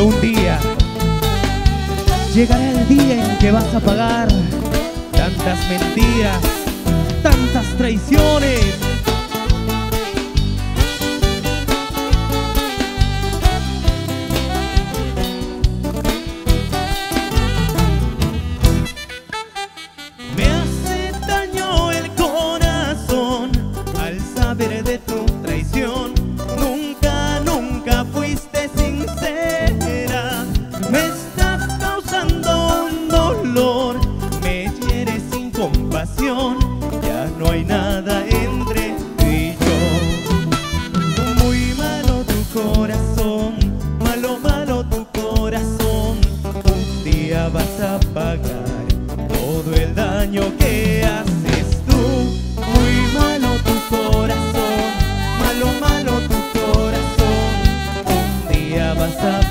Un día llegará el día en que vas a pagar tantas mentiras, tantas traiciones. todo el daño que haces tú. Muy malo tu corazón, malo, malo tu corazón. Un día vas a